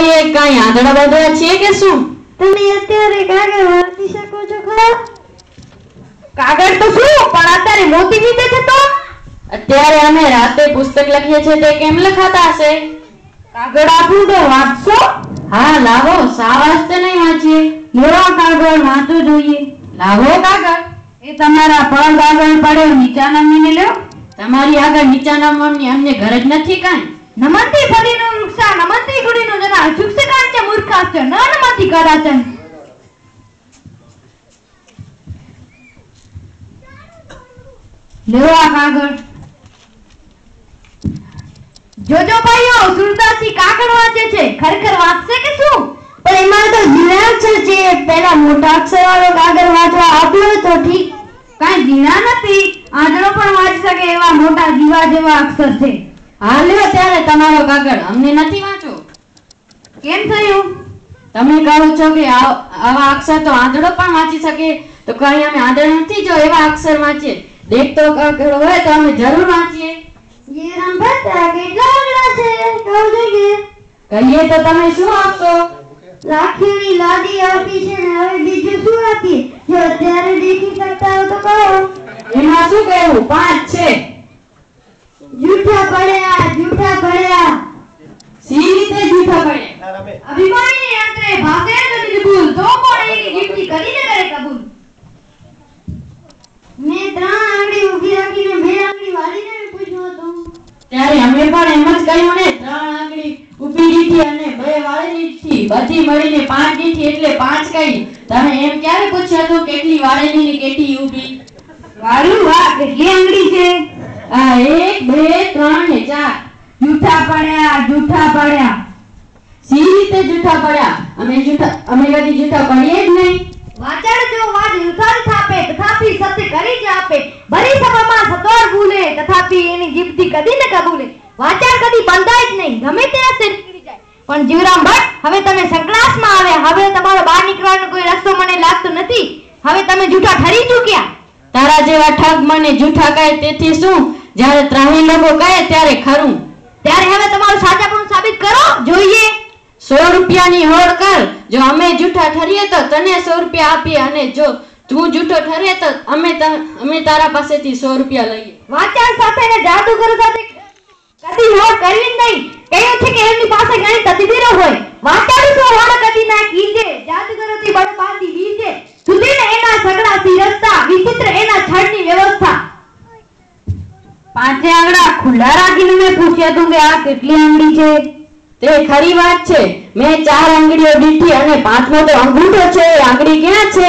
એ કાંઈ આંધળા બાંધળા છીએ કે શું? તમે અત્યારે કાગળ વાંચી શકો છો ખરા? કાગળ તો શું? પણ અત્યારે મોતી નીચે છે તો? અત્યારે અમે રાતે પુસ્તક લખીએ છીએ તે કેમ લખાતા હશે? કાગળ આપું તો વાંચશો? હા લાવો સા વાસ્તે નહીં વાંચીએ. લેવા કાગળ વાંચો જોઈએ. લાવો કાગળ. એ તમારા પગ આગળ પડે નીચા નમીને લ્યો. તમારી આગળ નીચાના મનની અમને ઘર જ નથી કાંઈ. નમંતી ફળીનું વૃક્ષા નમંતી ગુડીનું જના શુક્ષકાંચ મૂર્ખાસ્ચ ન નમંતી કદાચન લેવા કાગળ જોજો ભાઈઓ સુરદાસી કાગળ વાંચે છે ખરેખર વાંચશે કે શું પણ એમાં તો ઝીણા અક્ષર છે પેલા મોટા અક્ષર વાળો કાગળ વાંચવા આપ્યો તો ઠીક? કાઈ ઝીણા નથી. આંધળો પણ વાંચી શકે એવા મોટા દીવા જેવા અક્ષર છે. હા લ્યો ત્યારે તમારો કાગળ. અમને નથી વાંચો. કેમ થયું? તમે કહો છો કે આ- આવા અક્ષર તો આંધળો પણ વાંચી શકે. તો કઈ અમે આંધળા નથી જો એવા અક્ષર વાંચીએ. દેખતો કાગળ હોય તો અમે જરૂર વાંચીએ. ये રંભતા કેટલા આગળ છે? કહું જોઈએ કહીએ તો તમે શું આપશો? લાખીની લાડી આપી છે ને હવે બીજું શું આપીએ? જો અત્યારે દેખી શકતા હો તો કહો. એમાં શું કહેવું? પાંચ છે. જૂઠા પડ્યા જૂઠા પડ્યા સી રીતે જૂઠા પડ્યા અભિમાની અંતરે ભાગે નથી ભૂલ તો પણ એની ગીફ્ટી કરીને કરે કબૂલ મે ત્રણ આંગળી ઊભી રાખીને બે આંગળી વાળીને પૂછ્યું હતું. ત્યારે અમે પણ એમ જ કહ્યું ને ત્રણ આંગળી ઊભી દીધી અને બે વાળી દીધી. બધી મળીને પાંચ દીધી એટલે પાંચ કહી. તમે એમ ક્યારે પૂછ્યું હતું કેટલી વાળેલી ને કેટલી ઊભી? વાળું વાહ કેટલી આંગળી છે? આ એક બે ત્રણ ને ચાર. જૂઠા પડ્યા જૂઠા પડ્યા. સી રીતે જૂઠા પડ્યા? અમે જૂઠા અમે કદી જૂઠા પડીએ જ નહીં. વાચણ જો વાજ યુથાર થાપે તથાપી સત્ય કરી જ આપે. ભરી સભામાં સતોર ભૂલે તથાપી એની જીભથી કદી ન કબૂલે. વાચણ કદી બંધાય જ નહીં ગમે ત્યાં શેર જાય. પણ જીવરામ ભટ્ટ હવે તમે સંકલાસમાં આવ્યા. હવે તમારો બહાર નીકળવાનો કોઈ રસ્તો મને લાગતો નથી. હવે તમે જૂઠા ઠરી ચૂક્યા. તારા જેવા ઠગ મને જૂઠા કહે તેથી શું? જ્યારે ત્રણેય લોકો કહે ત્યારે ખરું. ત્યારે હવે તમારું સાચાપણું સાબિત કરો. જોઈએ. સો રૂપિયાની હોડ કર. જો અમે જૂઠા ઠરીએ તો તને સો રૂપિયા આપીએ અને જો તું જૂઠો ઠરે તો અમે અમે તારા પાસેથી સો રૂપિયા લઈએ. વાચાર સાથે ને જાદુગર સાથે. કદી હોડ કરવી જ નહીં. કહ્યું છે કે એમની પાસે ઘણી તદબીરો હોય વાચાડું તો હોડ કદી ના કીજે જાદુગરોથી બળ બાંધી બીજે સુધીને એના સગડા સી રસ્તા વિચિત્ર એના છળની વ્યવસ્થા પાંચે આંગળા ખુલ્લા રાખીને મેં પૂછ્યા તું કે આ કેટલી આંગળી છે? તે ખરી વાત છે. મેં ચાર આંગળીઓ દીધી અને પાંચમો તો અંગૂઠો છે. આંગળી ક્યાં છે?